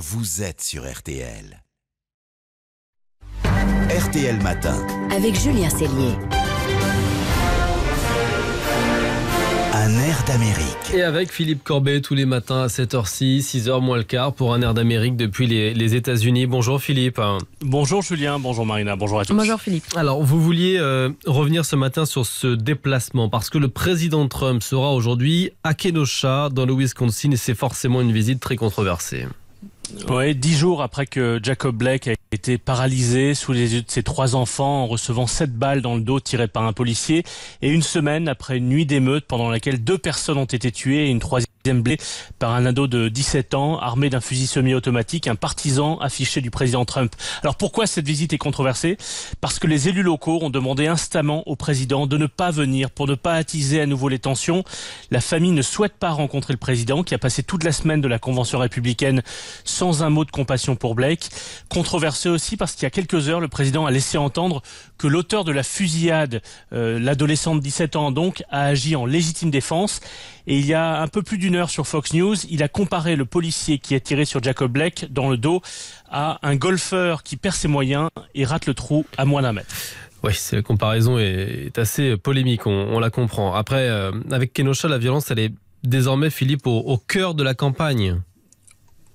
vous êtes sur RTL. RTL Matin. Avec Julien Cellier. Un air d'Amérique. Et avec Philippe Corbet tous les matins à 7h06, 6h moins le quart pour un air d'Amérique depuis les, les États-Unis. Bonjour Philippe. Bonjour Julien, bonjour Marina, bonjour à tous. Bonjour Philippe. Alors vous vouliez euh, revenir ce matin sur ce déplacement parce que le président Trump sera aujourd'hui à Kenosha dans le Wisconsin et c'est forcément une visite très controversée. Ouais, dix jours après que Jacob Blake a été paralysé sous les yeux de ses trois enfants en recevant sept balles dans le dos tirées par un policier et une semaine après une nuit d'émeute pendant laquelle deux personnes ont été tuées et une troisième blessée par un ado de 17 ans armé d'un fusil semi-automatique, un partisan affiché du président Trump. Alors pourquoi cette visite est controversée? Parce que les élus locaux ont demandé instamment au président de ne pas venir pour ne pas attiser à nouveau les tensions. La famille ne souhaite pas rencontrer le président qui a passé toute la semaine de la convention républicaine sans un mot de compassion pour Blake. Controversé aussi parce qu'il y a quelques heures, le président a laissé entendre que l'auteur de la fusillade, euh, l'adolescent de 17 ans donc, a agi en légitime défense. Et il y a un peu plus d'une heure sur Fox News, il a comparé le policier qui a tiré sur Jacob Blake dans le dos à un golfeur qui perd ses moyens et rate le trou à moins d'un mètre. Oui, la comparaison est, assez polémique, on, la comprend. Après, euh, avec Kenosha, la violence, elle est désormais, Philippe, au cœur de la campagne.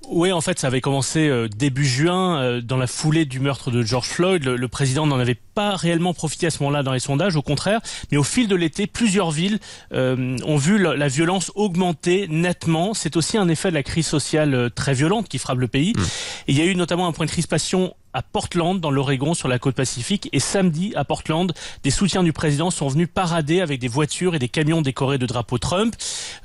Oui, en fait, ça avait commencé euh, début juin, euh, dans la foulée du meurtre de George Floyd. Le, président n'en avait pas réellement profité à ce moment-là dans les sondages, au contraire. Mais au fil de l'été, plusieurs villes euh, ont vu la, violence augmenter nettement. C'est aussi un effet de la crise sociale très violente qui frappe le pays. Mmh. Et il y a eu notamment un point de crispation à Portland, dans l'Oregon, sur la côte pacifique. Et samedi, à Portland, des soutiens du président sont venus parader avec des voitures et des camions décorés de drapeaux Trump.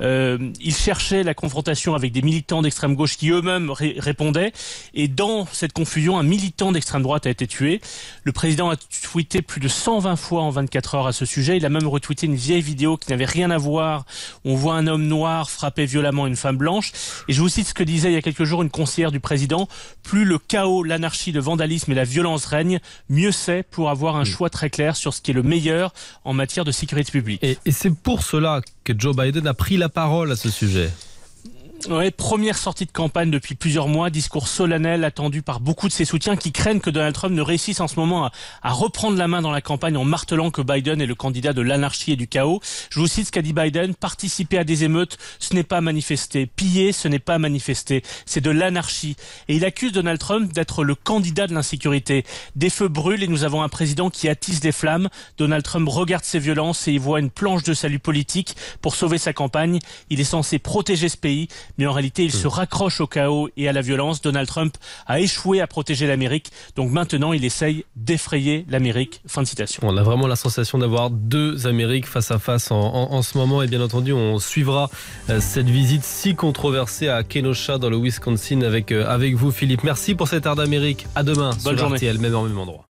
Euh, ils cherchaient la confrontation avec des militants d'extrême gauche qui eux-mêmes répondaient. Et dans cette confusion, un militant d'extrême droite a été tué. Le président a tweeté plus de 120 fois en 24 heures à ce sujet. Il a même retweeté une vieille vidéo qui n'avait rien à voir. On voit un homme noir frapper violemment une femme blanche. Et je vous cite ce que disait il y a quelques jours une conseillère du président. Plus le chaos, l'anarchie, le vandalisme et la violence règnent, mieux c'est pour avoir un mm. choix très clair sur ce qui est le meilleur en matière de sécurité publique. Et, et c'est pour cela que Joe Biden a pris la parole à ce sujet. Ouais, première sortie de campagne depuis plusieurs mois, discours solennel attendu par beaucoup de ses soutiens qui craignent que Donald Trump ne réussisse en ce moment à, reprendre la main dans la campagne en martelant que Biden est le candidat de l'anarchie et du chaos. Je vous cite ce qu'a dit Biden, participer à des émeutes, ce n'est pas manifester, piller, ce n'est pas manifester, c'est de l'anarchie. Et il accuse Donald Trump d'être le candidat de l'insécurité. Des feux brûlent et nous avons un président qui attise des flammes. Donald Trump regarde ces violences et y voit une planche de salut politique pour sauver sa campagne. Il est censé protéger ce pays mais en réalité, il se hmm. raccroche au chaos et à la violence. Donald Trump a échoué à protéger l'Amérique, donc maintenant il essaye d'effrayer l'Amérique. Fin de citation. On a vraiment la sensation d'avoir deux Amériques face à face en, ce moment, et bien entendu, on suivra euh, cette visite si controversée à Kenosha dans le Wisconsin avec, euh, avec vous, Philippe. Merci pour cette art d'Amérique. À demain Bonne sur journée. RTL, même en même endroit.